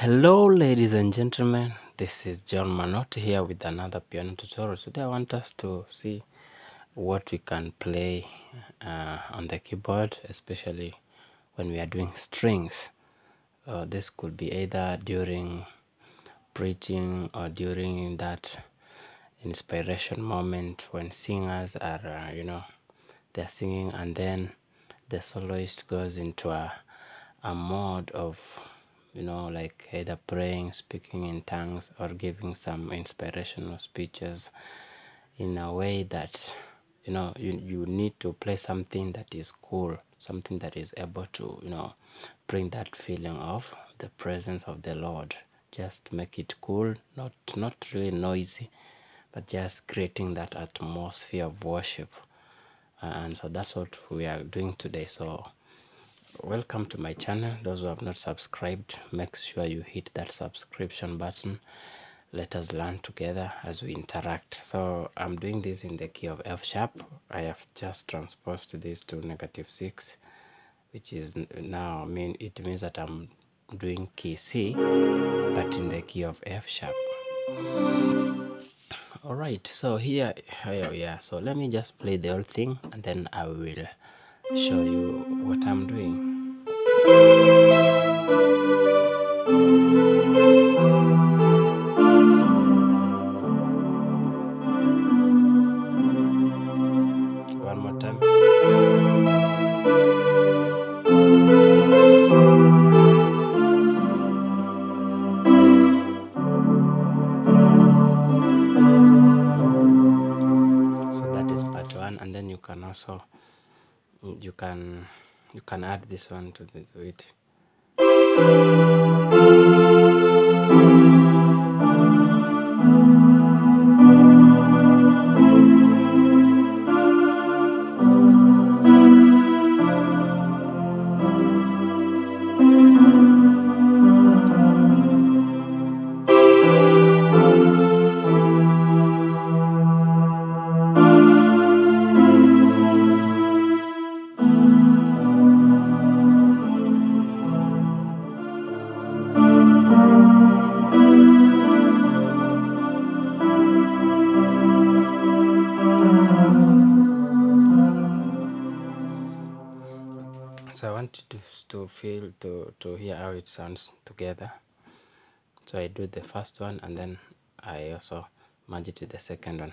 Hello ladies and gentlemen, this is John Manot here with another piano tutorial. Today I want us to see what we can play uh, on the keyboard, especially when we are doing strings. Uh, this could be either during preaching or during that inspiration moment when singers are, uh, you know, they're singing and then the soloist goes into a, a mode of you know like either praying speaking in tongues or giving some inspirational speeches in a way that you know you, you need to play something that is cool something that is able to you know bring that feeling of the presence of the lord. Just make it cool not not really noisy but just creating that atmosphere of worship. Uh, and so that's what we are doing today. So welcome to my channel. Those who have not subscribed make sure you hit that subscription button. Let us learn together as we interact. So i'm doing this in the key of f sharp. I have just transposed this to negative six which is now I mean it means that i'm doing key c but in the key of f sharp. All right so here we are. So let me just play the whole thing and then i will show you what I'm doing. One more time. So that is part one and then you can also you can you can add this one to, the, to it to, to feel to, to hear how it sounds together. So I do the first one and then I also merge it with the second one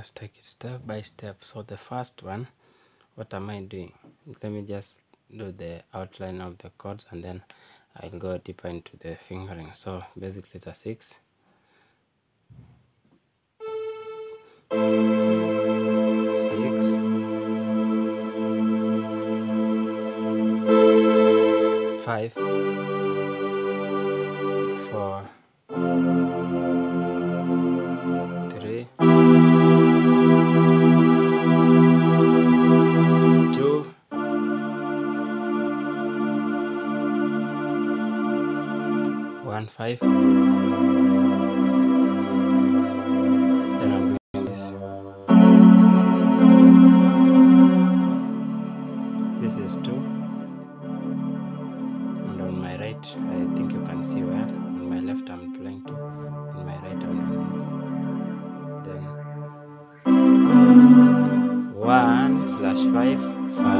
let's take it step by step. So the first one what am i doing? Let me just do the outline of the chords and then i'll go deeper into the fingering. So basically it's a six. Six. Five. Four 5 then I'm doing this. This is 2 and on my right I think you can see where? On my left I'm playing 2 on my right I'm doing this. Then 1 slash 5 5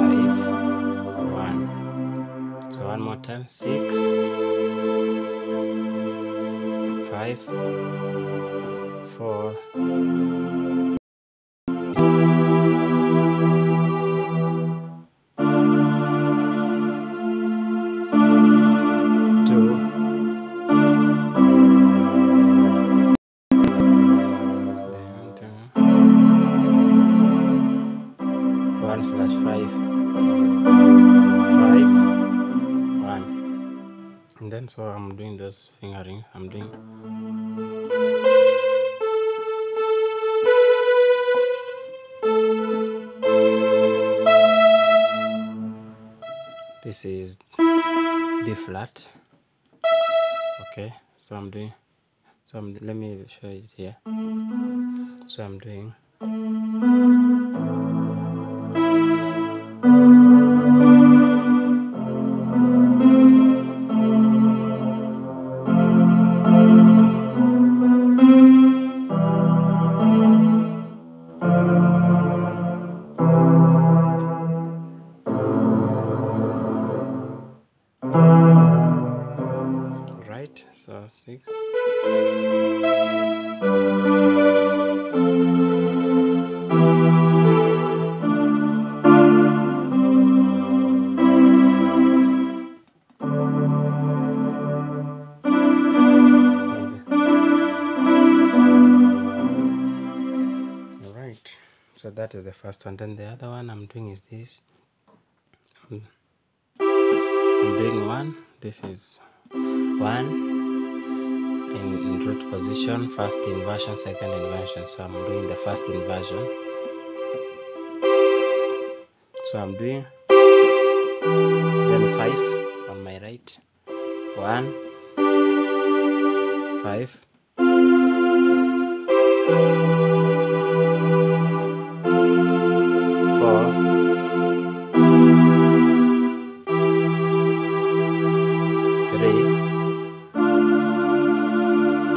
1 so one more time. 6 five, four, then so I'm doing this fingering I'm doing this is B flat. Okay, so I'm doing so I'm let me show it here. So I'm doing that is the first one. Then the other one I'm doing is this. I'm, doing one. This is one in, in root position, first inversion, second inversion. So I'm doing the first inversion. So I'm doing then five on my right. One, five,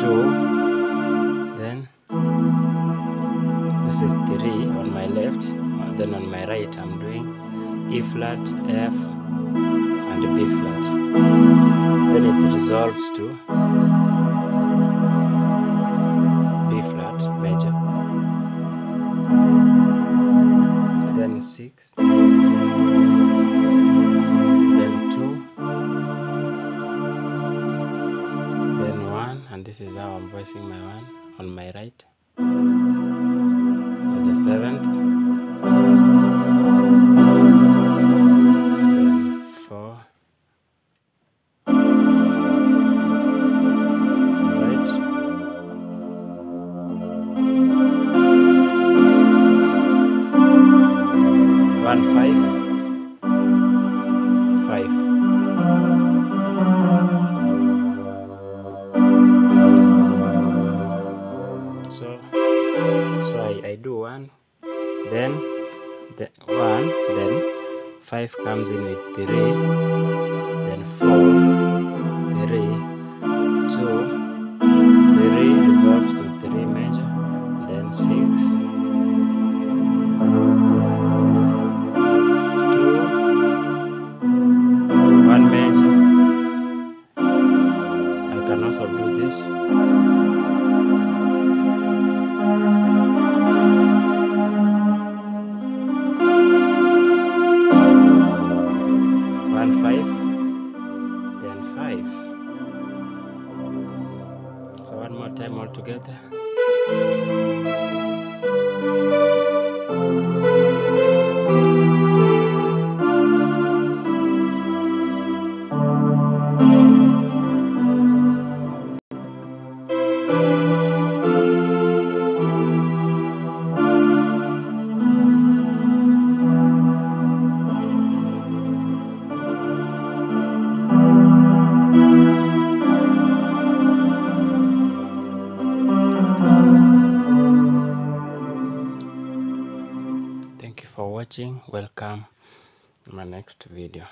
2 then this is 3 on my left then on my right I'm doing E flat F and B flat. Then it resolves to voicing my one on my right. The seventh, 5 comes in with 3, then 4, 3, 2, watching. Welcome my next video.